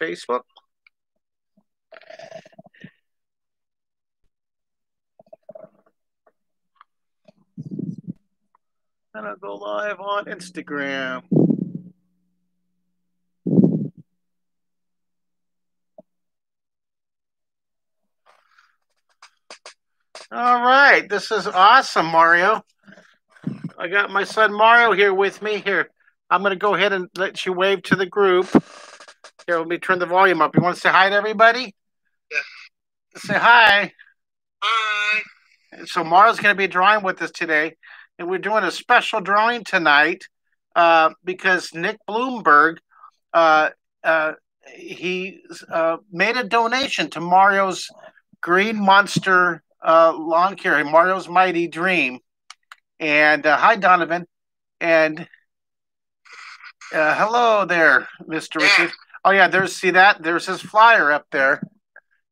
Facebook. And I'll go live on Instagram. All right, this is awesome, Mario. I got my son Mario here with me. Here, I'm going to go ahead and let you wave to the group. Here, let me turn the volume up. You want to say hi to everybody? Yeah. Say hi. Hi. So Mario's going to be drawing with us today, and we're doing a special drawing tonight uh, because Nick Bloomberg, uh, uh, he uh, made a donation to Mario's Green Monster uh, lawn care, Mario's Mighty Dream. And uh, hi, Donovan. And uh, hello there, Mr. Richard. Oh, yeah, there's, see that? There's his flyer up there.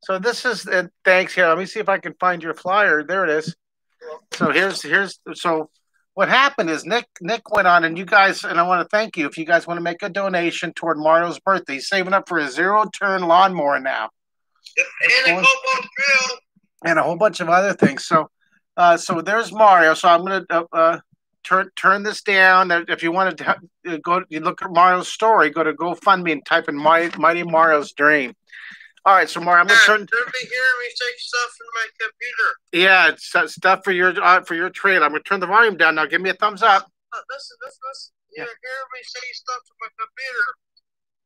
So this is, uh, thanks here. Let me see if I can find your flyer. There it is. So here's, here's, so what happened is Nick, Nick went on and you guys, and I want to thank you if you guys want to make a donation toward Mario's birthday. He's saving up for a zero turn lawnmower now. And a Kobalt drill and a whole bunch of other things. So, uh, so there's Mario. So I'm gonna uh, uh, turn turn this down. If you wanted to uh, go, you look at Mario's story. Go to GoFundMe and type in Mighty, Mighty Mario's Dream. All right, so Mario, I'm gonna turn. Don't be hearing me say stuff in my computer. Yeah, it's stuff for your uh, for your trade. I'm gonna turn the volume down now. Give me a thumbs up. Uh, listen, listen, listen. You're hearing me say stuff to my computer.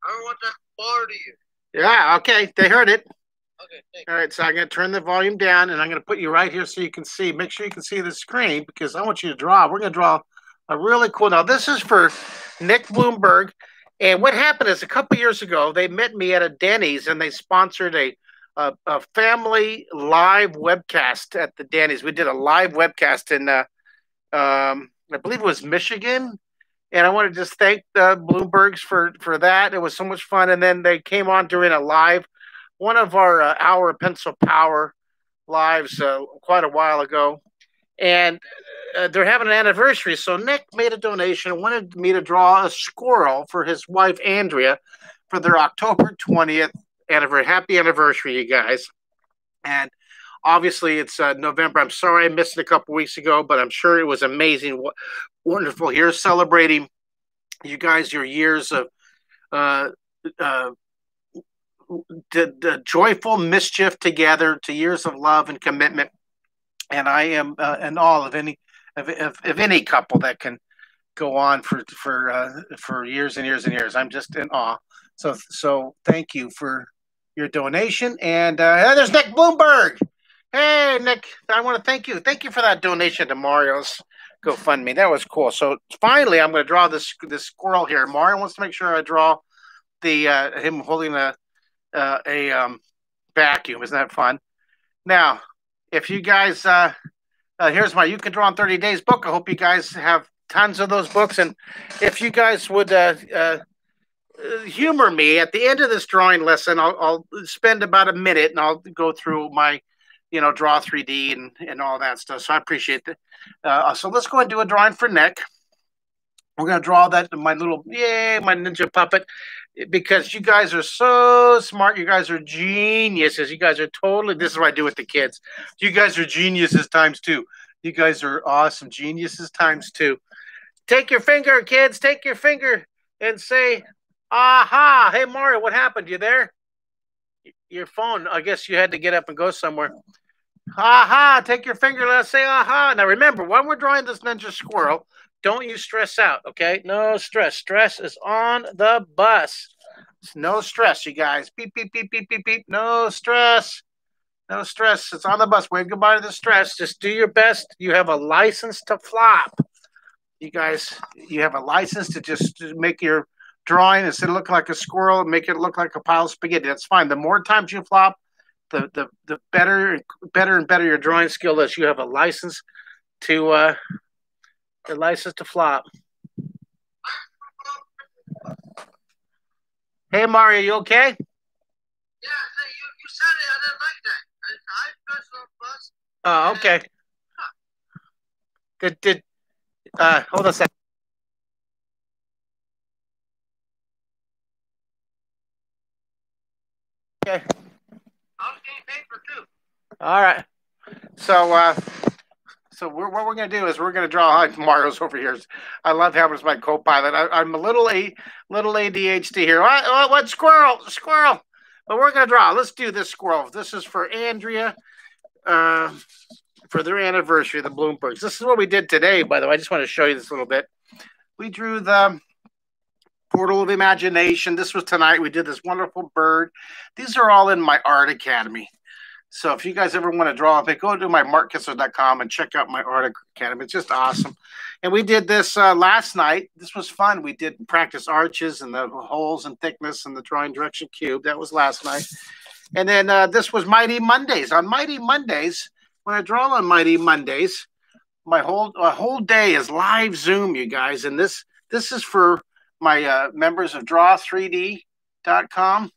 I don't want that to bother you. Yeah, okay, they heard it. Okay. All right, so I'm going to turn the volume down and I'm going to put you right here so you can see. Make sure you can see the screen because I want you to draw. We're going to draw a really cool. Now, this is for Nick Bloomberg. And what happened is a couple years ago, they met me at a Denny's and they sponsored a, a, a family live webcast at the Denny's. We did a live webcast in, uh, um, I believe it was Michigan. And I want to just thank the Bloombergs for, for that. It was so much fun. And then they came on during a live one of our uh, Hour Pencil Power lives uh, quite a while ago, and uh, they're having an anniversary. So Nick made a donation and wanted me to draw a squirrel for his wife Andrea for their October twentieth anniversary. Happy anniversary, you guys! And obviously, it's uh, November. I'm sorry I missed it a couple weeks ago, but I'm sure it was amazing, wonderful. Here celebrating you guys your years of. Uh, uh, the, the joyful mischief together to years of love and commitment. And I am uh, in awe of any of, of, of, any couple that can go on for for uh, for years and years and years. I'm just in awe. So so thank you for your donation. And uh, there's Nick Bloomberg. Hey Nick, I want to thank you. Thank you for that donation to Mario's GoFundMe. That was cool. So finally, I'm going to draw this this squirrel here. Mario wants to make sure I draw the uh, him holding a uh, a um, vacuum. Isn't that fun? Now, if you guys, uh, uh, here's my You Can Draw in 30 Days book. I hope you guys have tons of those books. And if you guys would uh, uh, humor me at the end of this drawing lesson, I'll, I'll spend about a minute and I'll go through my, you know, draw 3D and, and all that stuff. So I appreciate that. Uh, so let's go and do a drawing for Nick. We're going to draw that, my little, yay, my ninja puppet because you guys are so smart. You guys are geniuses. You guys are totally. This is what I do with the kids. You guys are geniuses times two. You guys are awesome geniuses times two. Take your finger, kids. Take your finger and say, "Aha!" Hey Mario, what happened? You there? Your phone. I guess you had to get up and go somewhere. Aha! Take your finger. Let's say aha. Now remember, when we're drawing this ninja squirrel, don't you stress out, okay? No stress. Stress is on the bus. It's no stress, you guys. Beep, beep, beep, beep, beep, beep. No stress. No stress. It's on the bus. Wave goodbye to the stress. Just do your best. You have a license to flop. You guys, you have a license to just make your drawing instead of looking like a squirrel, make it look like a pile of spaghetti. That's fine. The more times you flop, the the the better better and better your drawing skill is. You have a license to uh, the license to flop. Hey Mario, you okay? Yeah, you, you said it. I didn't like that. I, I pressed on bus. Oh, okay. Did did uh hold on a second. Okay. I'll see paper too. All right. So, uh, so we're, what we're going to do is we're going to draw. Mario's over here. I love having as my co-pilot. I, am a little a little ADHD here. What, what, what squirrel? Squirrel. But we're going to draw. Let's do this squirrel. This is for Andrea. Uh, for their anniversary, the Bloombergs. This is what we did today, by the way. I just want to show you this a little bit. We drew the Portal of Imagination. This was tonight. We did this wonderful bird. These are all in my art academy. So if you guys ever want to draw it, go to my markkistler.com and check out my art academy. It's just awesome. And we did this uh, last night. This was fun. We did practice arches and the holes and thickness and the drawing direction cube. That was last night. And then uh, this was Mighty Mondays. On Mighty Mondays, when I draw on Mighty Mondays, my whole a whole day is live Zoom, you guys. And this this is for my uh, members of Draw3D.com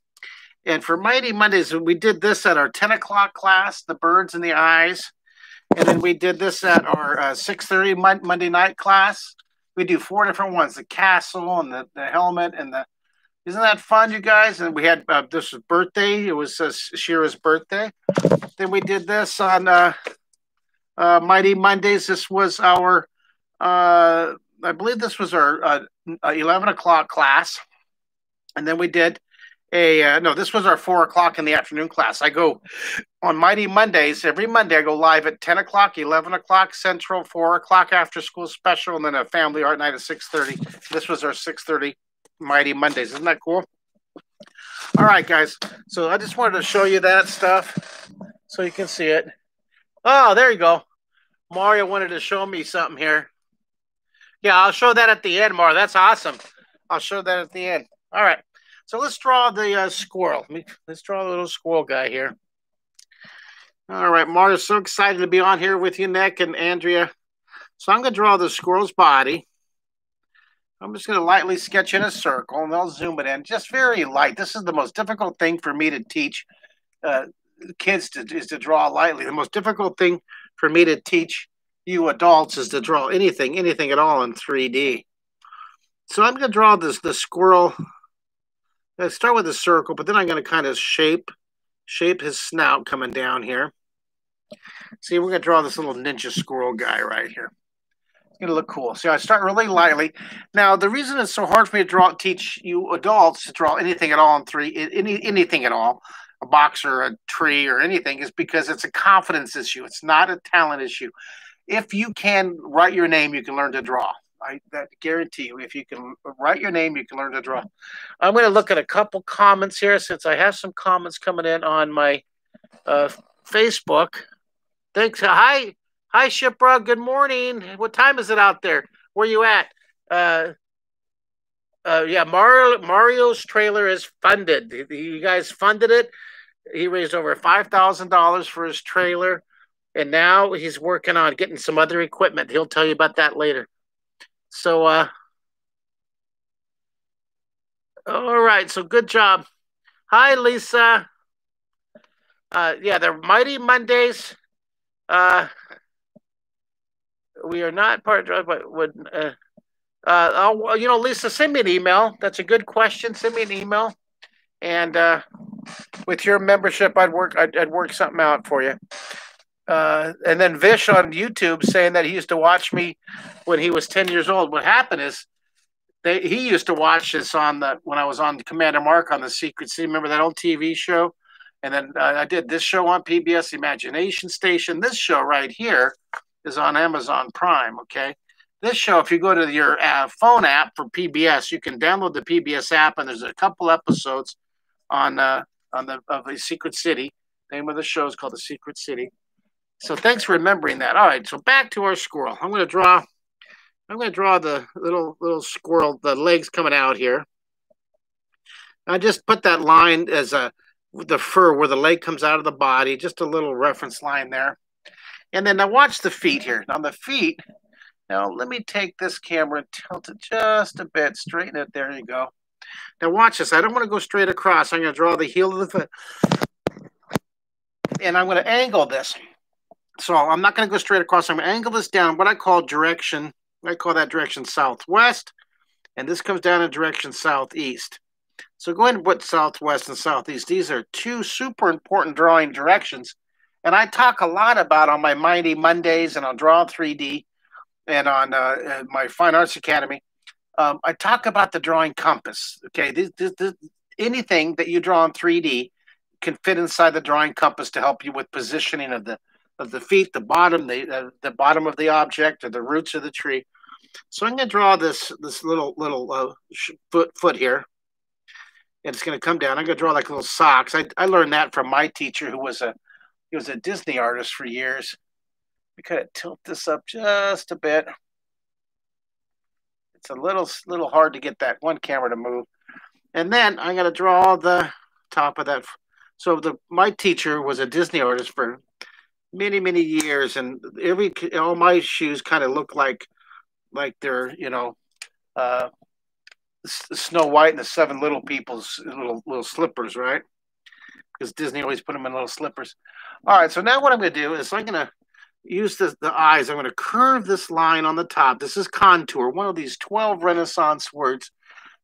and for Mighty Mondays, we did this at our 10 o'clock class, The Birds and the Eyes. And then we did this at our uh, 6.30 Monday night class. We do four different ones, the castle and the, the helmet and the, isn't that fun, you guys? And we had, uh, this was birthday. It was uh, Shira's birthday. Then we did this on uh, uh, Mighty Mondays. This was our, uh, I believe this was our uh, 11 o'clock class. And then we did a uh, no this was our four o'clock in the afternoon class. I go on mighty mondays every monday i go live at 10 o'clock 11 o'clock central 4 o'clock after school special and then a family art night at 6.30 this was our 6.30 mighty mondays. Isn't that cool? All right guys. So i just wanted to show you that stuff so you can see it. Oh there you go. Mario wanted to show me something here. Yeah i'll show that at the end mario. That's awesome. I'll show that at the end. All right so let's draw the uh, squirrel. Let's draw the little squirrel guy here. All right, Marta's so excited to be on here with you, Nick and Andrea. So I'm going to draw the squirrel's body. I'm just going to lightly sketch in a circle, and I'll zoom it in, just very light. This is the most difficult thing for me to teach uh, kids to, is to draw lightly. The most difficult thing for me to teach you adults is to draw anything, anything at all in 3D. So I'm going to draw this the squirrel I start with a circle, but then I'm going to kind of shape shape his snout coming down here. See, we're going to draw this little ninja squirrel guy right here. It's going to look cool. See, I start really lightly. Now, the reason it's so hard for me to draw, teach you adults to draw anything at all in three, any, anything at all, a box or a tree or anything, is because it's a confidence issue. It's not a talent issue. If you can write your name, you can learn to draw. I that guarantee you, if you can write your name, you can learn to draw. I'm going to look at a couple comments here since I have some comments coming in on my uh, Facebook. Thanks. Hi, hi, Shipra. Good morning. What time is it out there? Where you at? Uh, uh, yeah, Mario, Mario's trailer is funded. You guys funded it. He raised over five thousand dollars for his trailer, and now he's working on getting some other equipment. He'll tell you about that later. So, uh, all right. So good job. Hi, Lisa. Uh, yeah, they're Mighty Mondays. Uh, we are not part of, but would, uh, uh, oh, you know, Lisa, send me an email. That's a good question. Send me an email. And, uh, with your membership, I'd work, I'd, I'd work something out for you. Uh, and then Vish on YouTube saying that he used to watch me when he was 10 years old. What happened is they, he used to watch this on the when I was on Commander Mark on the Secret City. Remember that old TV show? And then uh, I did this show on PBS Imagination Station. This show right here is on Amazon Prime. Okay. This show, if you go to your uh, phone app for PBS, you can download the PBS app, and there's a couple episodes on uh, on the of the Secret City. Name of the show is called The Secret City so thanks for remembering that. All right, so back to our squirrel. I'm going to draw. I'm going to draw the little little squirrel, the legs coming out here. I just put that line as a the fur where the leg comes out of the body, just a little reference line there. And then now watch the feet here. On the feet, now let me take this camera and tilt it just a bit, straighten it. There you go. Now watch this. I don't want to go straight across. I'm going to draw the heel of the foot. And I'm going to angle this. So I'm not going to go straight across. I'm going to angle this down, what I call direction. I call that direction southwest. And this comes down in direction southeast. So go ahead and put southwest and southeast. These are two super important drawing directions. And I talk a lot about on my Mighty Mondays and on Draw 3D and on uh, uh, my Fine Arts Academy. Um, I talk about the drawing compass. Okay, this, this, this, anything that you draw in 3D can fit inside the drawing compass to help you with positioning of the of the feet, the bottom, the uh, the bottom of the object, or the roots of the tree. So I'm going to draw this this little little uh, foot foot here, and it's going to come down. I'm going to draw like little socks. I I learned that from my teacher, who was a he was a Disney artist for years. We kind of tilt this up just a bit. It's a little little hard to get that one camera to move. And then I'm going to draw the top of that. So the my teacher was a Disney artist for many many years, and every all my shoes kind of look like like they're you know uh, Snow White and the Seven Little People's little little slippers, right? Because Disney always put them in little slippers. All right, so now what I'm going to do is I'm going to use the, the eyes. I'm going to curve this line on the top. This is contour, one of these 12 Renaissance words.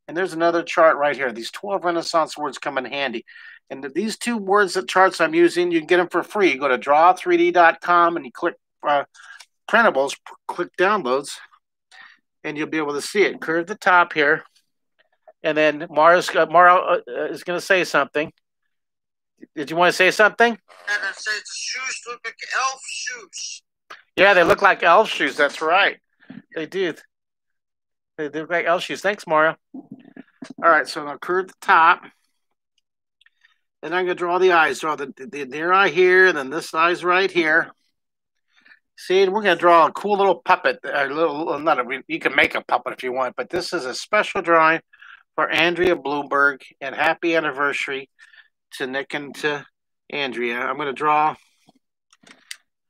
And there's another chart right here. These 12 Renaissance words come in handy. And these two words that charts I'm using, you can get them for free. You go to draw3d.com and you click uh, printables, click downloads, and you'll be able to see it. Curve the top here. And then Mara's, uh, Mara uh, is going to say something. Did you want to say something? And it said shoes look like elf shoes. Yeah, they look like elf shoes. That's right. They do. They, look like elf shoes. Thanks, Mario. All right, so I'll curve the top. And I'm going to draw the eyes. Draw the, the, their eye here, and then this eye's right here. See, we're going to draw a cool little puppet. A little, not a, you can make a puppet if you want, but this is a special drawing for Andrea Bloomberg. And happy anniversary to Nick and to Andrea. I'm going to draw.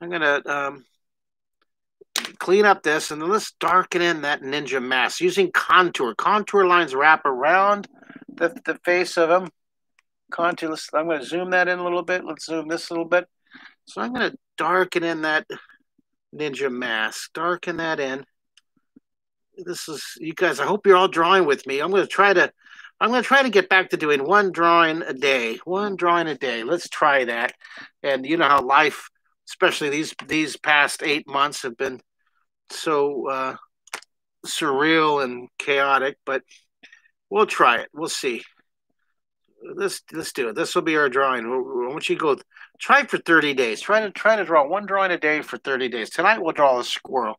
I'm going to um, clean up this and then let's darken in that ninja mask using contour. Contour lines wrap around the, the face of him. Contour, I'm going to zoom that in a little bit. Let's zoom this a little bit. So I'm going to darken in that ninja mask. Darken that in. This is, you guys, I hope you're all drawing with me. I'm going to try to I'm going to try to get back to doing one drawing a day. One drawing a day. Let's try that. And you know how life, especially these these past eight months, have been so uh, surreal and chaotic. But we'll try it. We'll see. Let's let's do it. This will be our drawing. I want you to go try for 30 days. Try to try to draw one drawing a day for 30 days. Tonight we'll draw a squirrel.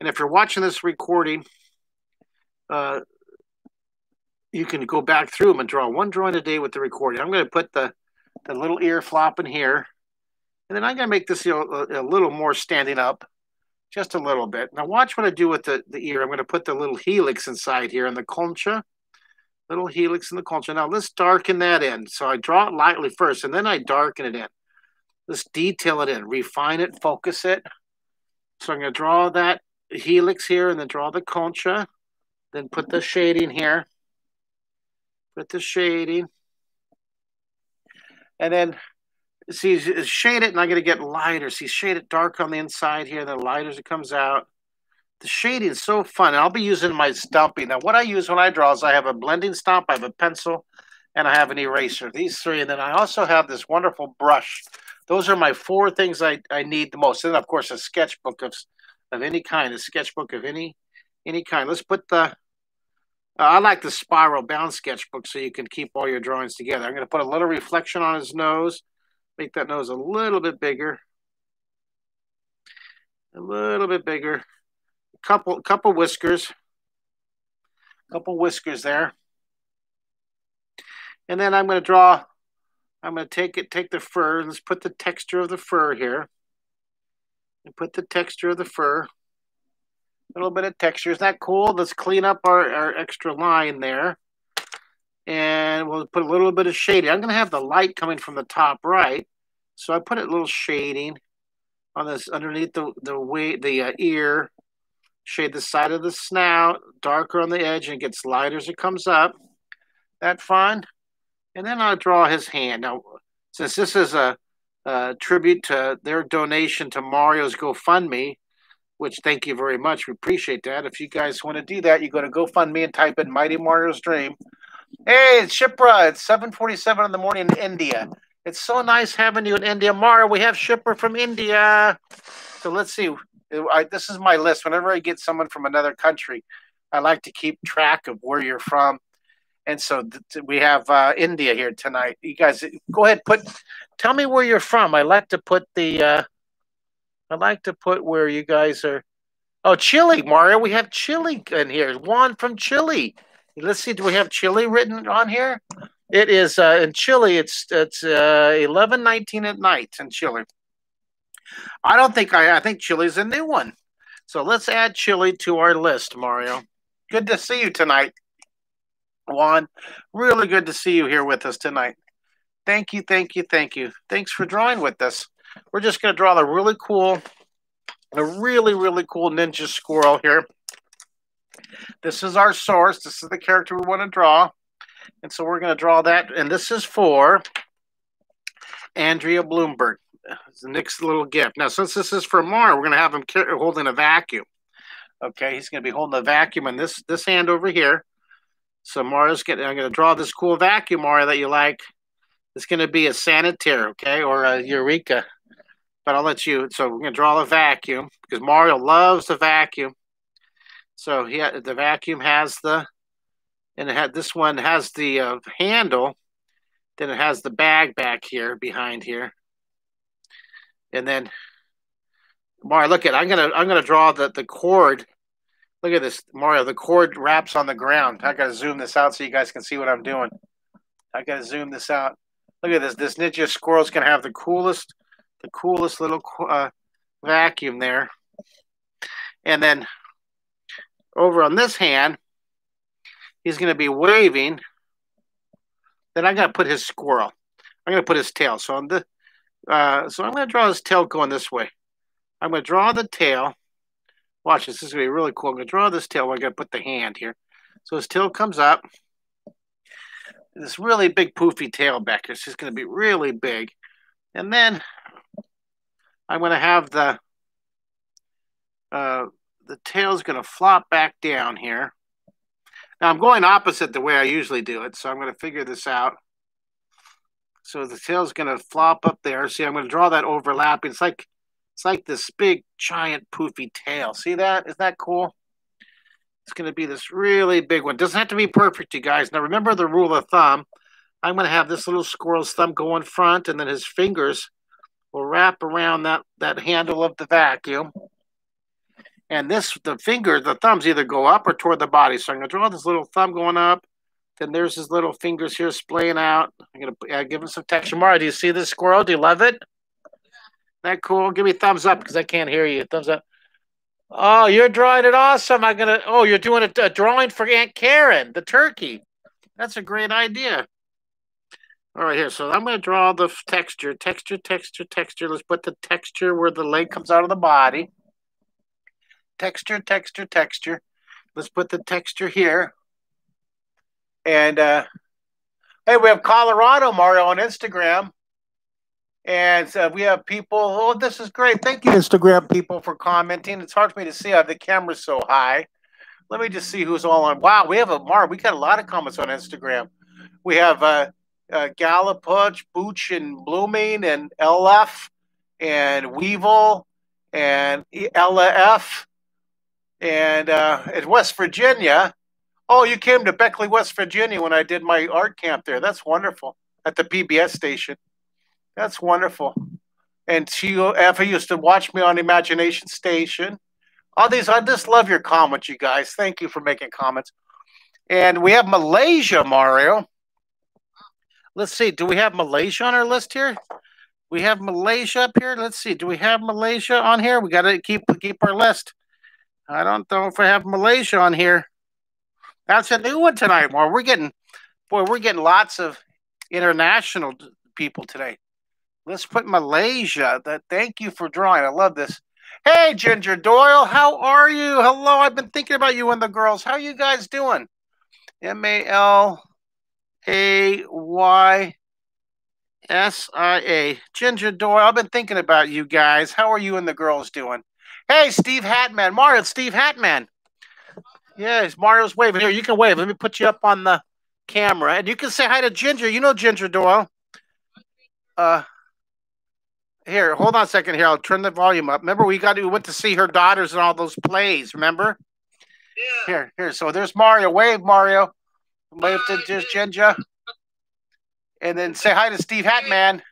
And if you're watching this recording, uh, you can go back through them and draw one drawing a day with the recording. I'm going to put the, the little ear flopping here. And then I'm going to make this a, a, little more standing up, just a little bit. Now watch what I do with the, the ear. I'm going to put the little helix inside here in the concha. Little helix in the concha. Now let's darken that in. So I draw it lightly first, and then I darken it in. Let's detail it in, refine it, focus it. So I'm going to draw that helix here, and then draw the concha. Then put the shading here put the shading. And then see shade it and I'm gonna get lighter. See, shade it dark on the inside here, then lighter as it comes out. The shading is so fun. I'll be using my stumping. Now, what I use when I draw is I have a blending stump, I have a pencil, and I have an eraser. These three, and then I also have this wonderful brush. Those are my four things I, I need the most. And of course, a sketchbook of of any kind, a sketchbook of any any kind. Let's put the uh, I like the spiral bound sketchbook so you can keep all your drawings together. I'm going to put a little reflection on his nose, make that nose a little bit bigger, a little bit bigger, a couple couple whiskers, a couple whiskers there, and then I'm going to draw. I'm going to take it, take the fur. Let's put the texture of the fur here, and put the texture of the fur a little bit of texture. Is that cool? Let's clean up our, our extra line there. And we'll put a little bit of shading. I'm going to have the light coming from the top right. So I put a little shading on this underneath the, the, way, the uh, ear. Shade the side of the snout, darker on the edge, and it gets lighter as it comes up. That fun. And then I'll draw his hand. Now, since this is a, a tribute to their donation to Mario's GoFundMe, which thank you very much. We appreciate that. If you guys want to do that, you go to GoFundMe and type in Mighty Mario's Dream. Hey, it's Shipra. It's 747 in the morning in India. It's so nice having you in India. Mara, we have Shipra from India. So let's see. I, this is my list. Whenever I get someone from another country, I like to keep track of where you're from. And so we have uh, India here tonight. You guys, go ahead, put. Tell me where you're from. I like to put the. Uh, I like to put where you guys are. Oh, Chile, Mario. We have Chile in here. Juan from Chile. Let's see. Do we have Chile written on here? It is uh, in Chile. It's it's uh, eleven nineteen at night in Chile. I don't think I. I think Chile's a new one. So let's add Chile to our list, Mario. Good to see you tonight, Juan. Really good to see you here with us tonight. Thank you, thank you, thank you. Thanks for drawing with us. We're just going to draw the really cool, a really, really cool ninja squirrel here. This is our source. This is the character we want to draw. And so we're going to draw that. And this is for Andrea Bloomberg. It's next little gift. Now, since this is for Mar, we're going to have him holding a vacuum. Okay, he's going to be holding a vacuum in this this hand over here. So Mara's getting. I'm going to draw this cool vacuum, Mara, that you like. It's going to be a sanitaire, okay, or a Eureka. But I'll let you. So we're going to draw the vacuum because Mario loves the vacuum. So he the vacuum has the, and it had this one has the uh, handle. Then it has the bag back here behind here. And then, Mario, look at I'm gonna I'm gonna draw the the cord. Look at this, Mario. The cord wraps on the ground. I gotta zoom this out so you guys can see what I'm doing. I gotta zoom this out. Look at this. This ninja squirrel's gonna have the coolest, the coolest little uh, vacuum there. And then over on this hand, he's going to be waving. Then I'm going to put his squirrel. I'm going to put his tail. So on the, uh, so I'm going to draw his tail going this way. I'm going to draw the tail. Watch this. This is going to be really cool. I'm going to draw this tail. I'm going to put the hand here. So his tail comes up. This really big poofy tail back here. It's just going to be really big. And then I'm going to have the uh, the tail's going to flop back down here. Now I'm going opposite the way I usually do it, so I'm going to figure this out. So the tail's going to flop up there. See, I'm going to draw that overlapping. It's like it's like this big giant poofy tail. See that? Isn't that cool? It's going to be this really big one. Doesn't have to be perfect, you guys. Now remember the rule of thumb. I'm going to have this little squirrel's thumb go in front, and then his fingers will wrap around that that handle of the vacuum. And this, the finger, the thumbs either go up or toward the body. So I'm going to draw this little thumb going up. Then there's his little fingers here splaying out. I'm going to uh, give him some texture. Mara, do you see this squirrel? Do you love it? That cool? Give me thumbs up because I can't hear you. Thumbs up. Oh, you're drawing it awesome. I'm gonna. Oh, you're doing a, a drawing for Aunt Karen, the turkey. That's a great idea. All right, here. So I'm going to draw the texture, texture, texture, texture. Let's put the texture where the leg comes out of the body texture, texture, texture. Let's put the texture here. And uh, hey, we have Colorado Mario on Instagram. And uh, we have people. Oh, this is great. Thank you, Instagram people, for commenting. It's hard for me to see. I have the camera's so high. Let me just see who's all on. Wow, we have a Mar. We got a lot of comments on Instagram. We have uh, uh, Galliputch, Booch, and Blooming, and LF, and Weevil, and LF, and uh, in West Virginia. Oh, you came to Beckley, West Virginia when I did my art camp there. That's wonderful at the PBS station. That's wonderful. And she ever used to watch me on Imagination Station. All these, I just love your comments, you guys. Thank you for making comments. And we have Malaysia, Mario. Let's see. Do we have Malaysia on our list here? We have Malaysia up here. Let's see. Do we have Malaysia on here? We got to keep keep our list. I don't know if I have Malaysia on here. That's a new one tonight. Boy, we're getting, boy, we're getting lots of international people today. Let's put Malaysia. That thank you for drawing. I love this. Hey, Ginger Doyle, how are you? Hello, I've been thinking about you and the girls. How you guys doing? M A L A Y S I A. Ginger Doyle, I've been thinking about you guys. How are you and the girls doing? Hey, Steve Hatman. Mario, Steve Hatman. Yes, Mario's waving. Here, you can wave. Let me put you up on the camera, and you can say hi to Ginger. You know Ginger Doyle. Uh, here, hold on a second. Here, I'll turn the volume up. Remember, we got we went to see her daughters and all those plays. Remember? Yeah. Here, here. So there's Mario. Wave, Mario. Wave to just Ginger, and then say hi to Steve Hatman.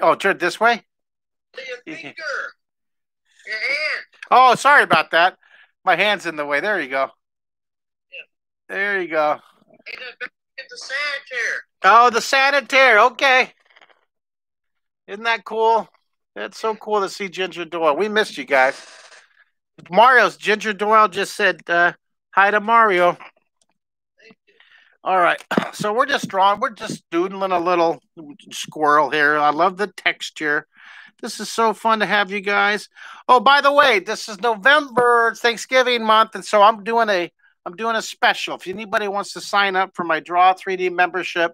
Oh, turn this way. Your finger. Your hand. Oh, sorry about that. My hand's in the way. There you go. There you go. Hey, then back at the Sanitaire. Oh, the Sanitaire. Okay. Isn't that cool? That's so cool to see Ginger Doyle. We missed you guys. Mario's Ginger Doyle just said uh, hi to Mario. All right. So we're just drawing, we're just doodling a little squirrel here. I love the texture. This is so fun to have you guys. Oh, by the way, this is November Thanksgiving month, and so I'm doing a I'm doing a special. If anybody wants to sign up for my Draw 3D membership,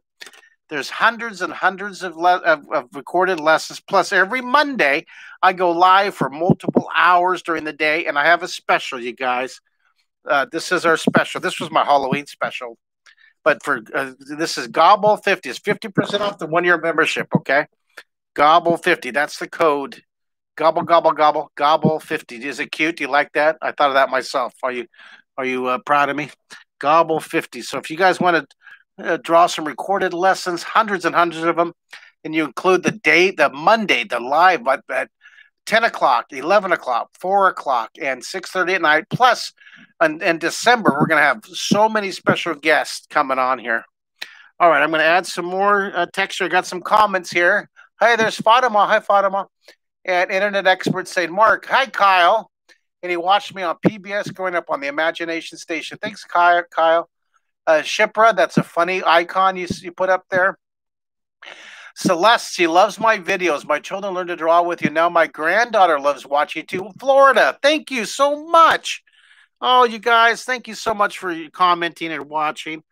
there's hundreds and hundreds of, le- of, of recorded lessons. Plus, every Monday, I go live for multiple hours during the day, and I have a special, you guys. Uh, this is our special. This was my Halloween special, but for uh, this is Gobble 50. It's 50% off the one year membership, okay? Gobble 50. That's the code. Gobble, gobble, gobble, gobble 50. Is it cute? Do you like that? I thought of that myself. Are you are you uh, proud of me? Gobble 50. So if you guys want to uh, draw some recorded lessons, hundreds and hundreds of them, and you include the date, the Monday, the live at, at 10 o'clock, 11 o'clock, 4 o'clock, and 6.30 at night. Plus, in, in December, we're going to have so many special guests coming on here. All right, I'm going to add some more uh, texture. I got some comments here. Hi, there's Fatima. Hi, Fatima. And internet experts saying, Mark, hi, Kyle and he watched me on PBS growing up on the Imagination Station. Thanks, Kyle. Kyle. Uh, Shipra, that's a funny icon you, you put up there. Celeste, she loves my videos. My children learn to draw with you. Now my granddaughter loves watching too. Florida, thank you so much. Oh, you guys, thank you so much for commenting and watching.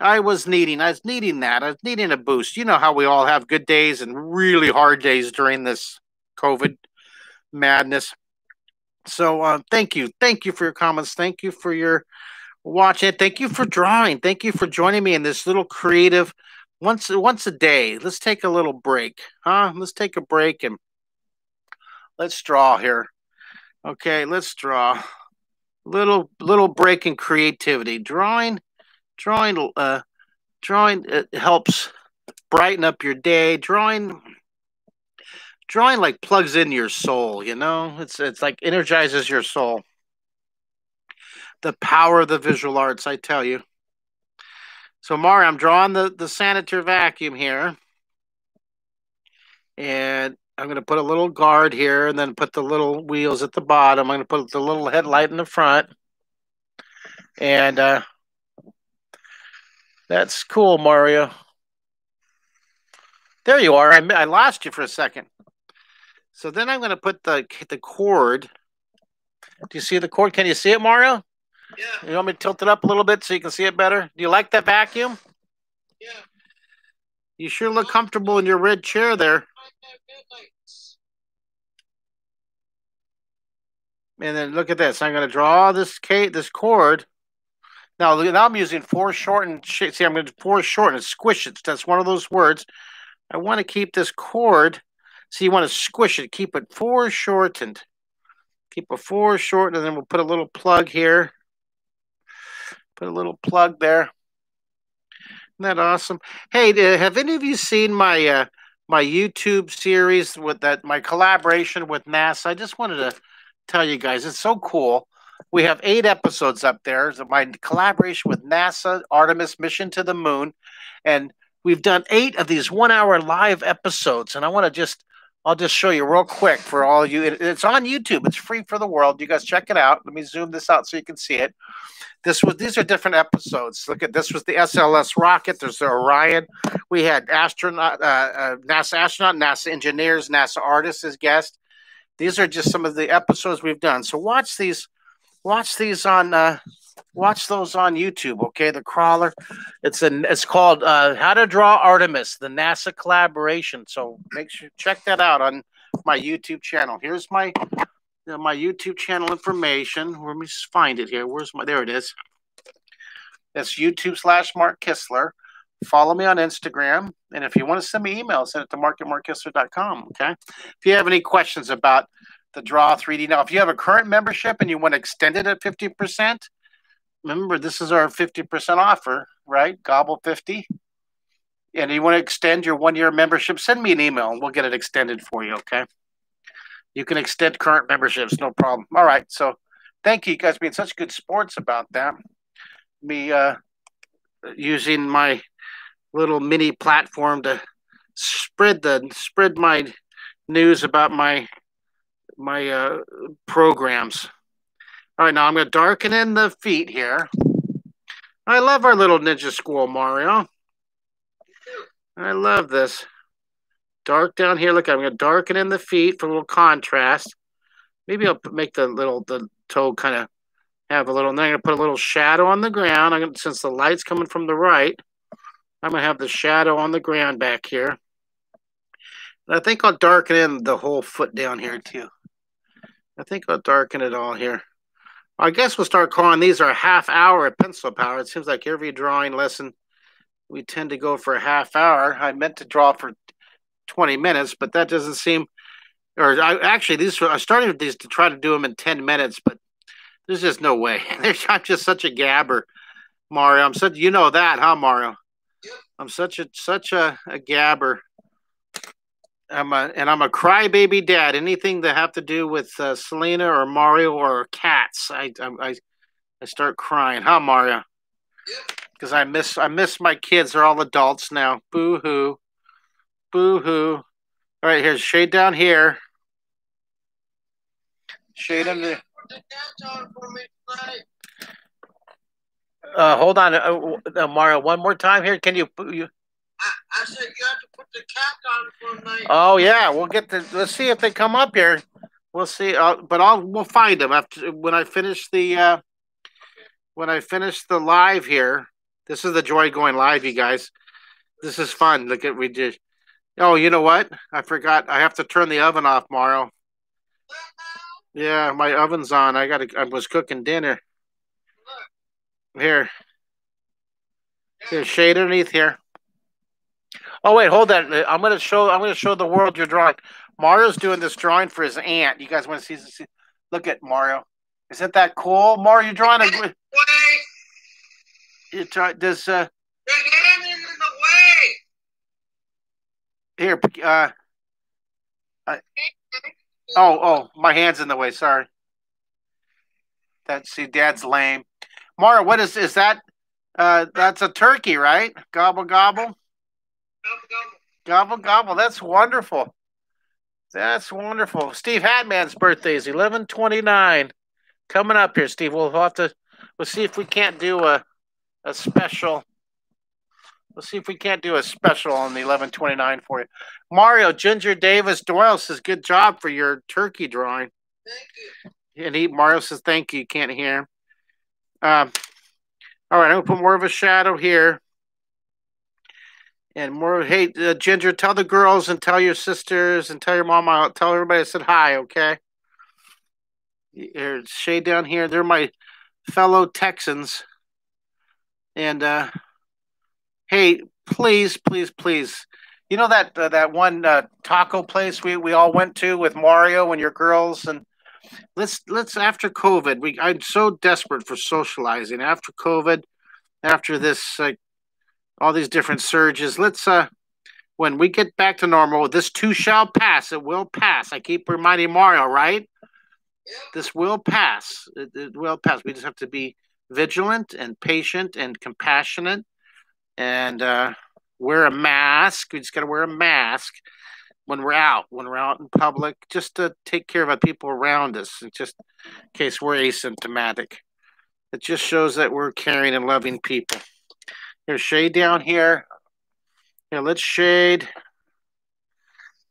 I was needing, I was needing that. I was needing a boost. You know how we all have good days and really hard days during this COVID madness. So uh, thank you, thank you for your comments. Thank you for your watching. Thank you for drawing. Thank you for joining me in this little creative once once a day. Let's take a little break, huh? Let's take a break and let's draw here. Okay, let's draw. Little little break in creativity. Drawing, drawing, uh, drawing helps brighten up your day. Drawing drawing like plugs in your soul you know? It's it's like energizes your soul. The power of the visual arts i tell you. So Mari, i'm drawing the the Sanitaire vacuum here. And i'm going to put a little guard here and then put the little wheels at the bottom. I'm going to put the little headlight in the front. And uh that's cool mario there you are i, I lost you for a second so then I'm going to put the the cord. Do you see the cord? Can you see it, Mario? Yeah. You want me to tilt it up a little bit so you can see it better? Do you like that vacuum? Yeah. You sure look comfortable in your red chair there. Find that midlights. And then look at this. I'm going to draw this this cord. Now, now I'm using foreshortened. sh- See, I'm going to foreshorten and squish it. That's one of those words. I want to keep this cord. So you want to squish it. Keep it foreshortened. Keep it foreshortened, and then we'll put a little plug here. Put a little plug there. Isn't that awesome? Hey, have any of you seen my uh, my YouTube series with that my collaboration with NASA? I just wanted to tell you guys it's so cool. We have eight episodes up there. So my collaboration with NASA Artemis mission to the moon, and we've done eight of these one-hour live episodes. And I want to just I'll just show you real quick for all you. It, it's on YouTube. It's free for the world. You guys check it out. Let me zoom this out so you can see it. This was these are different episodes. Look at this was the SLS rocket. There's the Orion. We had astronaut, uh, uh, NASA astronaut, NASA engineers, NASA artists as guests. These are just some of the episodes we've done. So watch these. Watch these on. Uh, watch those on YouTube. Okay, the crawler. It's an. It's called uh, How to Draw Artemis, the NASA collaboration. So make sure check that out on my YouTube channel. Here's my uh, my YouTube channel information. Let me find it here. Where's my? There it is. It's YouTube slash Mark Kistler. Follow me on Instagram. And if you want to send me email, send it to mark at markkistler.com. Okay. If you have any questions about the Draw 3D, now, if you have a current membership and you want to extend it at 50%, remember this is our 50% offer, right? Gobble 50. And you want to extend your one year membership, send me an email and we'll get it extended for you. Okay. You can extend current memberships, no problem. All right. So thank you guys being such good sports about that. Me uh, using my little mini platform to spread the spread my news about my my uh, programs. All right, now I'm going to darken in the feet here. I love our little ninja squirrel, Mario. I love this. Dark down here. Look, I'm going to darken in the feet for a little contrast. Maybe I'll make the little the toe kind of have a little. And then I'm going to put a little shadow on the ground. I'm going to, since the light's coming from the right, I'm going to have the shadow on the ground back here. And I think I'll darken in the whole foot down here too. I think I'll darken it all here. I guess we'll start calling these our half hour of pencil power. It seems like every drawing lesson we tend to go for a half hour. I meant to draw for 20 minutes, but that doesn't seem. Or I actually these I started with these to try to do them in 10 minutes, but there's just no way. I'm just such a gabber, Mario. I'm such you know that, huh, Mario? I'm such a such a, a gabber. I'm a and I'm a crybaby dad. Anything that have to do with uh, Selena or Mario or cats, I I I start crying, huh, Mario? Because I miss I miss my kids. They're all adults now. Boo hoo, boo hoo. All right, here's shade down here. Shade under. Uh, hold on, uh, uh, Mario. One more time here. Can you? you I, I said you have to put the cap on for a night. Oh yeah, we'll get the. Let's see if they come up here. We'll see. Uh, but I'll we'll find them after when I finish the. Uh, when I finish the live here. This is the joy going live, you guys. This is fun. Look at we did. Oh, you know what? I forgot. I have to turn the oven off, Mario. Yeah, my oven's on. I got. to I was cooking dinner. Here. There's shade underneath here. Oh wait, hold that. I'm gonna show. I'm gonna show the world your drawing. Mario's doing this drawing for his aunt. You guys want to see this? Look at Mario. Isn't that cool? Mario, you're drawing a. You try this. Uh, You're in the way. here. Uh, I, oh, oh, my hand's in the way. Sorry. That see, Dad's lame. Mario, what is is that? Uh, that's a turkey, right? Gobble gobble. Gobble, gobble. Gobble gobble. That's wonderful. That's wonderful. Steve Hatman's birthday is eleven twenty nine. Coming up here, Steve. We'll have to. We'll see if we can't do a a special. We'll see if we can't do a special on the eleven twenty nine for you. Mario Ginger Davis Doyle says, "Good job for your turkey drawing." Thank you. And he Mario says, "Thank you." You can't hear him. Um, all right, I'm gonna put more of a shadow here. And more, hey, uh, Ginger, tell the girls and tell your sisters and tell your mama, tell everybody I said hi, okay? Here's shade down here. They're my fellow Texans. And uh, hey, please, please, please, you know that uh, that one uh, taco place we, we all went to with Mario and your girls and let's let's after COVID we I'm so desperate for socializing after COVID after this like all these different surges. Let's uh when we get back to normal this too shall pass. It will pass. I keep reminding Mario right? This will pass. It, it will pass. We just have to be vigilant and patient and compassionate. And uh, wear a mask. We just got to wear a mask when we're out, when we're out in public, just to take care of the people around us, just in case we're asymptomatic. It just shows that we're caring and loving people. Here's shade down here. Here, let's shade.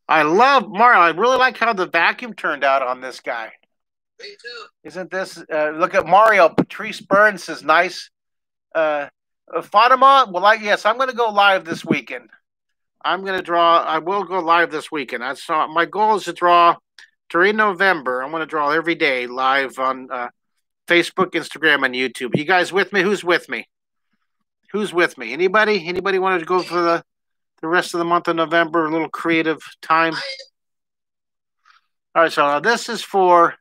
I love Mario. I really like how the vacuum turned out on this guy. Me too. Isn't this? Uh, look at Mario. Patrice Burns is nice. Uh, uh, Fatima, well, I yes, I'm going to go live this weekend. I'm going to draw. I will go live this weekend. I saw my goal is to draw during November. I'm going to draw every day live on uh, Facebook, Instagram, and YouTube. You guys with me? Who's with me? Who's with me? Anybody? Anybody wanted to go for the the rest of the month of November? A little creative time. All right, so this is for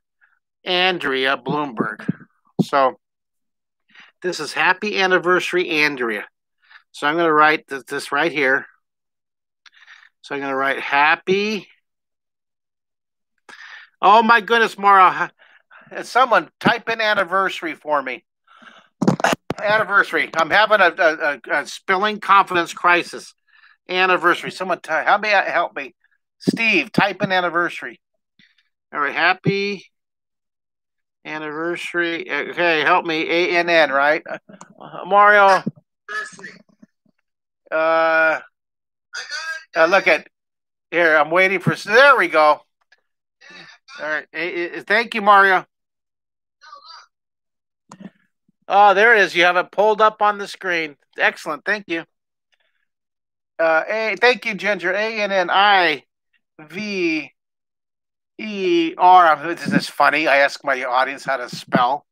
Andrea Bloomberg. So this is happy anniversary, Andrea. So I'm going to write this, this right here. So I'm going to write happy. Oh my goodness, Mara. Someone type in anniversary for me. Anniversary. I'm having a, a, a spilling confidence crisis. Anniversary. Someone. How may I help me? Steve, type in anniversary. All right, happy anniversary. Okay, help me. A N N, right? Uh, Mario. Uh, uh, look at here. I'm waiting for. There we go. All right. Thank you, Mario. Oh, there it is. You have it pulled up on the screen. Excellent. Thank you. Uh, a, thank you, Ginger. A N N I V E R. This is funny. I ask my audience how to spell.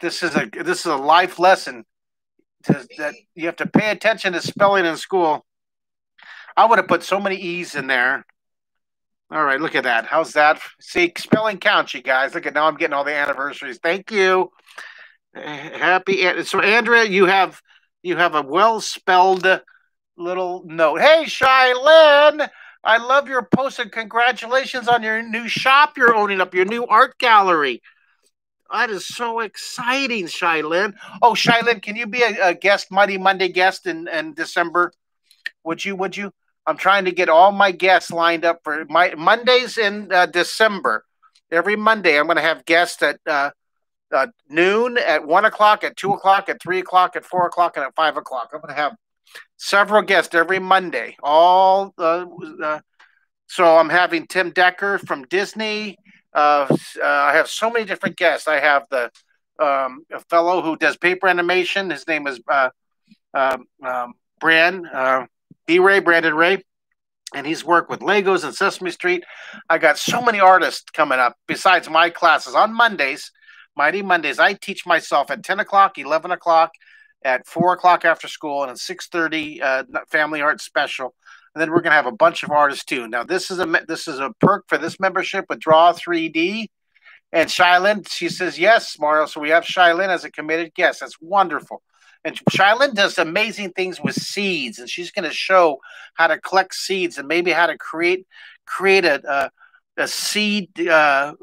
This is a this is a life lesson. To, that you have to pay attention to spelling in school. I would have put so many E's in there. All right, look at that. How's that? See, spelling counts, you guys. Look at now I'm getting all the anniversaries. Thank you. Happy so Andrea, you have you have a well spelled little note. Hey, Shylin, I love your post and congratulations on your new shop you're owning up, your new art gallery. That is so exciting, Shylin. Oh, Shylin, can you be a, a guest, Mighty Monday guest in, in December? Would you? Would you? I'm trying to get all my guests lined up for my Mondays in uh, December. Every Monday, I'm going to have guests at uh, uh, noon, at one o'clock, at two o'clock, at three o'clock, at four o'clock, and at five o'clock. I'm going to have several guests every Monday. All uh, uh, so I'm having Tim Decker from Disney. Uh, uh, I have so many different guests. I have the um, a fellow who does paper animation. His name is uh, um, um, Brand. Uh, B. Ray, Brandon Ray, and he's worked with Legos and Sesame Street. I got so many artists coming up besides my classes on Mondays, Mighty Mondays. I teach myself at 10 o'clock, 11 o'clock, at 4 o'clock after school, and at 6.30 uh, Family Art Special. And then we're going to have a bunch of artists too. Now, this is a this is a perk for this membership with Draw 3D. And Shylin, she says, yes, Mario. So we have Shylin as a committed guest. That's wonderful. And Shylin does amazing things with seeds, and she's going to show how to collect seeds and maybe how to create create a a, a seed. Uh,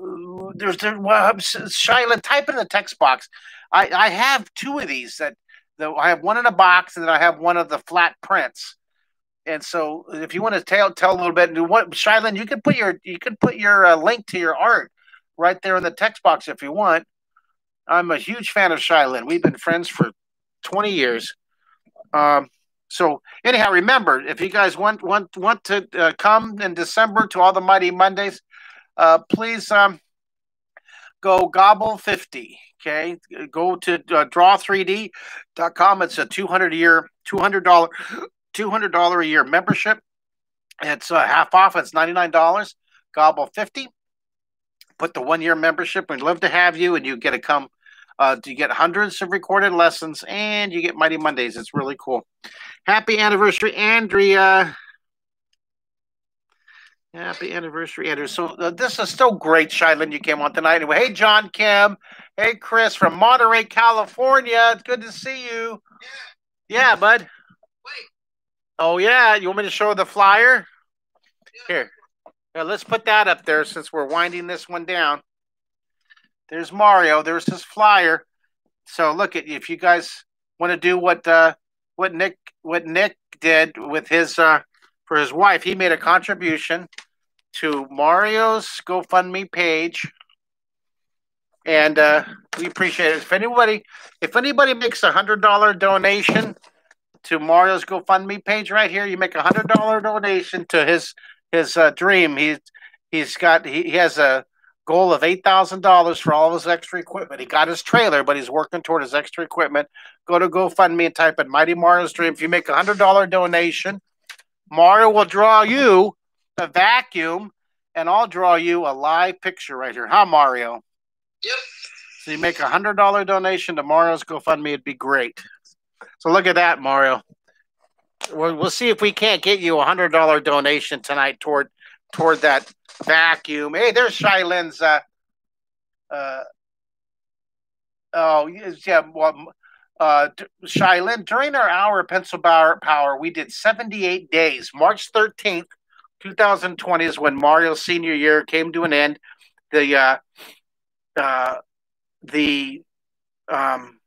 there's there, well, Shylin, type in the text box. I, I have two of these that, that I have one in a box, and then I have one of the flat prints. And so, if you want to tell tell a little bit, and what Shylin, you can put your you can put your uh, link to your art right there in the text box if you want. I'm a huge fan of Shylin. We've been friends for 20 years. Um, so anyhow, remember if you guys want want want to uh, come in December to all the Mighty Mondays, uh, please um, go gobble 50. Okay, go to uh, draw3d.com. It's a 200 year, $200 $200 a year membership. It's uh, half off. It's $99. Gobble 50. Put the one year membership. We'd love to have you, and you get to come uh, you get hundreds of recorded lessons and you get Mighty Mondays. It's really cool. Happy anniversary, Andrea. Happy anniversary, Andrew. So uh, this is still great, Shylin. You came on tonight. Anyway, hey, John Kim. Hey, Chris from Monterey, California. It's good to see you. Yeah, yeah bud. Wait. Oh, yeah. You want me to show the flyer? Yeah. Here. Yeah, let's put that up there since we're winding this one down. There's Mario. There's his flyer. So look at if you guys want to do what uh, what Nick what Nick did with his uh, for his wife. He made a contribution to Mario's GoFundMe page, and uh, we appreciate it. If anybody if anybody makes a hundred dollar donation to Mario's GoFundMe page right here, you make a hundred dollar donation to his his uh, dream. He's he's got he, he has a goal of $8,000 for all of his extra equipment. He got his trailer, but he's working toward his extra equipment. Go to GoFundMe and type in Mighty Mario's Dream. If you make a $100 donation, Mario will draw you a vacuum and I'll draw you a live picture right here. Huh, Mario? Yep. So you make a $100 donation to Mario's GoFundMe, it'd be great. So look at that, Mario. We'll, we'll see if we can't get you a hundred dollar donation tonight toward toward that vacuum. Hey, there's Shylin's. Uh, uh, oh yeah, well, uh, Shylin, during our hour of pencil power, power, we did 78 days. March 13th, 2020 is when Mario's senior year came to an end. The uh, uh, the um,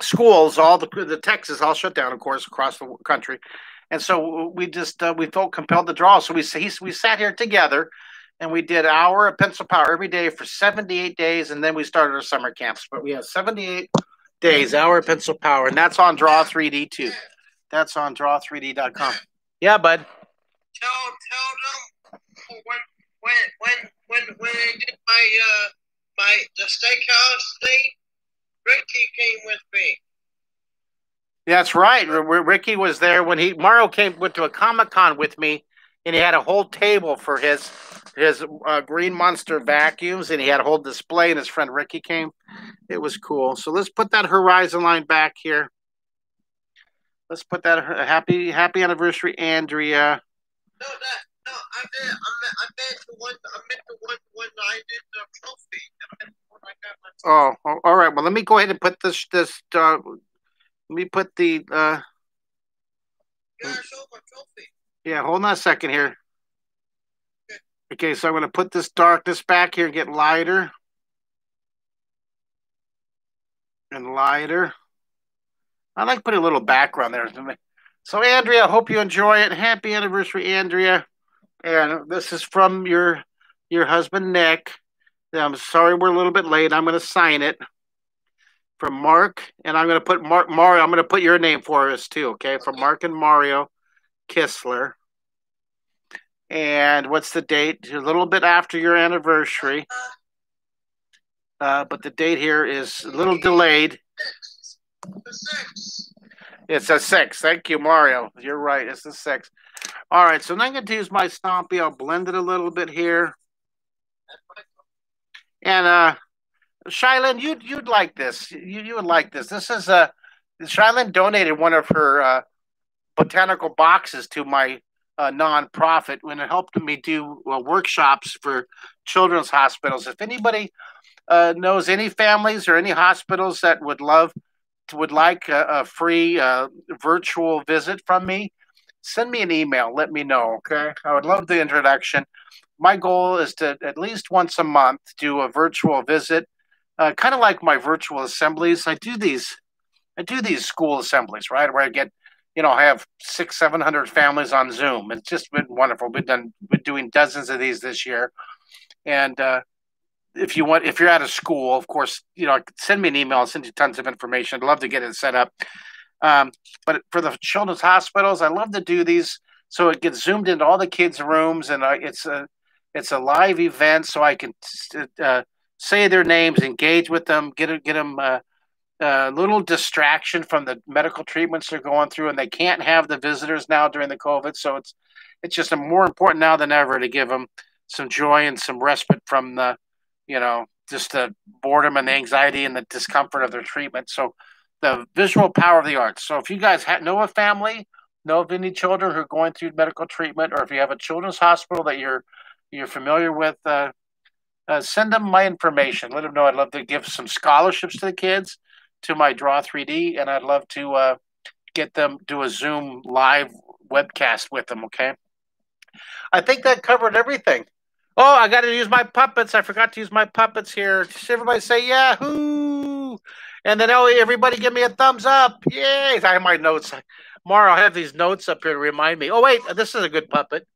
schools, all the the Texas, all shut down, of course, across the country, and so we just uh, we felt compelled to draw. So we we sat here together, and we did hour of pencil power every day for 78 days, and then we started our summer camps. But we have 78 days, hour of pencil power, and that's on Draw 3D too. That's on Draw3D.com. Yeah, bud. Tell tell them when when when when when I did my uh my the steakhouse thing, Ricky came with me. That's right. Ricky was there when he Mario came went to a Comic Con with me, and he had a whole table for his his uh, Green Monster vacuums, and he had a whole display. And his friend Ricky came. It was cool. So let's put that Horizon line back here. Let's put that happy happy anniversary, Andrea. No, that no, I did. I meant, the one. I meant the one when I did the trophy. I meant when I got my. Oh, all right. Well, let me go ahead and put this. This. Uh, let me put the. Uh, yeah, hold on a second here. Okay, so I'm going to put this darkness back here and get lighter. And lighter. I like putting a little background there. So, Andrea, I hope you enjoy it. Happy anniversary, Andrea and this is from your your husband Nick. I'm sorry we're a little bit late. I'm going to sign it from Mark, and I'm going to put Mark Mario. I'm going to put your name for us too, okay? From Mark and Mario Kistler. And what's the date? A little bit after your anniversary. Uh, but the date here is a little delayed. It's a six. Thank you, Mario. You're right. It's a six. All right, so now I'm going to use my Stompy. I'll blend it a little bit here. And uh Shylin, you'd you'd like this. You you would like this. This is a uh, Shylin donated one of her uh, botanical boxes to my uh, nonprofit when it helped me do uh, workshops for children's hospitals. If anybody uh, knows any families or any hospitals that would love would like a, a free uh, virtual visit from me, send me an email. Let me know. Okay. I would love the introduction. My goal is to at least once a month do a virtual visit, uh, kind of like my virtual assemblies. I do these, I do these school assemblies, right, where I get, you know, I have six, seven hundred families on Zoom. It's just been wonderful. We've done, been doing dozens of these this year, and uh, if you want, if you're at a school, of course, you know, send me an email. I'll send you tons of information. I'd love to get it set up. Um, but for the children's hospitals, I love to do these so it gets zoomed into all the kids' rooms, and I, it's a it's a live event, so I can uh, say their names, engage with them, get a, get them uh, a little distraction from the medical treatments they're going through, and they can't have the visitors now during the COVID, so it's it's just more important now than ever to give them some joy and some respite from the you know just the boredom and the anxiety and the discomfort of their treatment. So the visual power of the arts. So if you guys know a family, know of any children who are going through medical treatment, or if you have a children's hospital that you're you're familiar with, uh, uh, send them my information. Let them know I'd love to give some scholarships to the kids to my Draw 3D, and I'd love to uh, get them do a Zoom live webcast with them. Okay. I think that covered everything. Oh, I got to use my puppets. I forgot to use my puppets here. Just everybody say Yahoo! And then, oh, everybody give me a thumbs up. Yay. I have my notes. Mara, I have these notes up here to remind me. Oh, wait, this is a good puppet.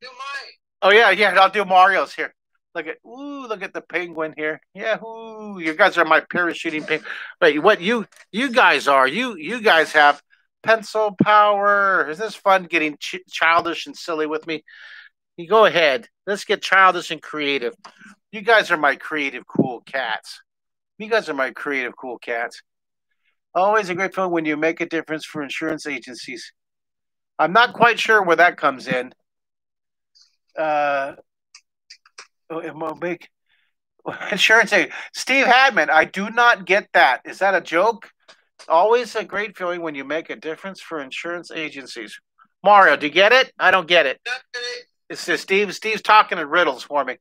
Do mine. Oh, yeah, yeah, I'll do Mario's here. Look at, ooh, look at the penguin here. Yeah, ooh, you guys are my parachuting penguin. But what you, you guys are, you, you guys have pencil power. Is this fun getting ch- childish and silly with me? You go ahead. Let's get childish and creative. You guys are my creative, cool cats. You guys are my creative, cool cats. Always a great feeling when you make a difference for insurance agencies. I'm not quite sure where that comes in. Uh, oh, make insurance agent Steve Hadman. I do not get that. Is that a joke? Always a great feeling when you make a difference for insurance agencies. Mario, do you get it? I don't get it. It's just Steve. Steve's talking in riddles for me.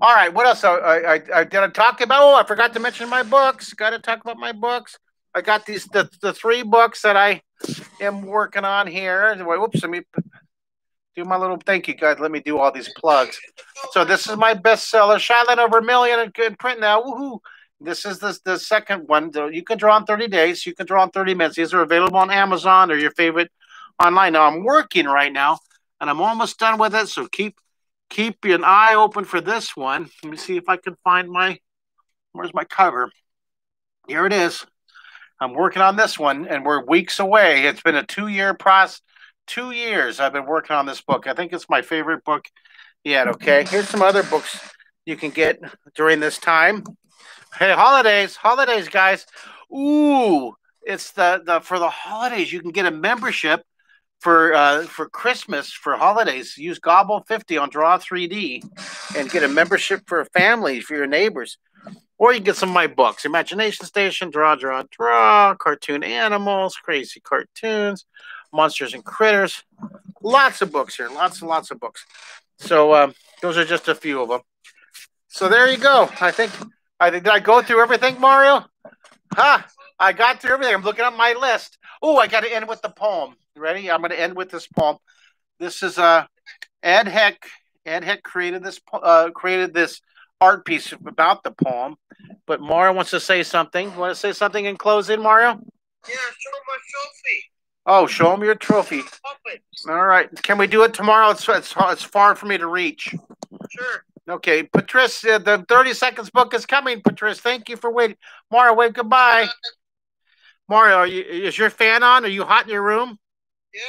All right, what else? I, I, I did I talk about? Oh, I forgot to mention my books. Got to talk about my books. I got these the, the three books that I am working on here. Whoops, let me do my little thank you guys. Let me do all these plugs. So this is my bestseller, Shiloh over a million in print now. Woohoo! This is the, the second one. You can draw in 30 days. You can draw in 30 minutes. These are available on Amazon or your favorite online. Now I'm working right now, and I'm almost done with it. So keep keep an eye open for this one. Let me see if I can find my where's my cover. Here it is. I'm working on this one, and we're weeks away. It's been a two year process. Two years I've been working on this book. I think it's my favorite book yet. Okay, here's some other books you can get during this time. Hey, holidays, holidays, guys. Ooh, it's the the for the holidays. You can get a membership for uh, for Christmas for holidays. Use Gobble fifty on Draw 3D and get a membership for a family for your neighbors. Or you can get some of my books Imagination Station, Draw, Draw, Draw, Cartoon Animals, Crazy Cartoons, Monsters and Critters. Lots of books here, lots and lots of books. So um, those are just a few of them. So there you go. I think I did I go through everything, Mario? Huh, I got through everything. I'm looking at my list. Oh, I got to end with the poem. Ready? I'm going to end with this poem. This is uh, Ed Heck. Ed Heck created this uh, created this art piece about the poem. But Mario wants to say something. Want to say something and close Mario? Yeah, show my trophy. Oh, show him your trophy. All right. Can we do it tomorrow? It's, it's, it's far for me to reach. Sure. Okay, Patrice, uh, the 30 seconds book is coming, Patrice. Thank you for waiting. Mario, wave goodbye. Mario, are you, is your fan on? Are you hot in your room? Yeah.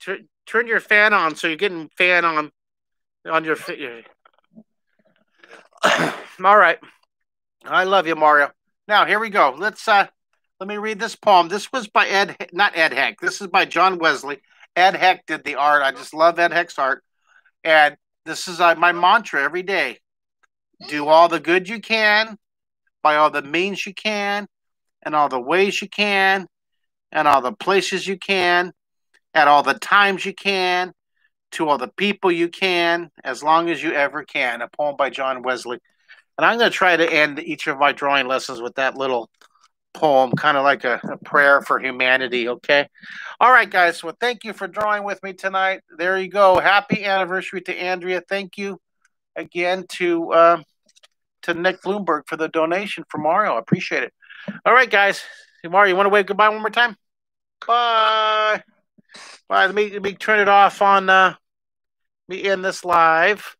Turn, turn your fan on so you're getting fan on on your. All right. I love you, Mario. Now here we go. Let's uh let me read this poem. This was by Ed, not Ed Heck. This is by John Wesley. Ed Heck did the art. I just love Ed Heck's art, and this is uh, my mantra every day: do all the good you can, by all the means you can, and all the ways you can, and all the places you can, at all the times you can, to all the people you can, as long as you ever can. A poem by John Wesley. And I'm going to try to end each of my drawing lessons with that little poem, kind of like a, a, prayer for humanity. Okay. All right, guys. Well, thank you for drawing with me tonight. There you go. Happy anniversary to Andrea. Thank you again to uh, to Nick Bloomberg for the donation for Mario. I appreciate it. All right, guys. Mario, you want to wave goodbye one more time? Bye. Bye. Let me let me turn it off on. Uh, me end this live.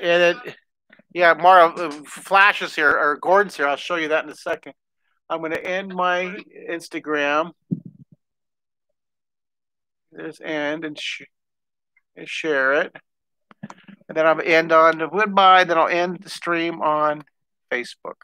And it, yeah, Mario uh, flashes here or Gordon's here. I'll show you that in a second. I'm going to end my Instagram. Just end and, sh- and share it. And then I'll end on the goodbye. Then I'll end the stream on Facebook.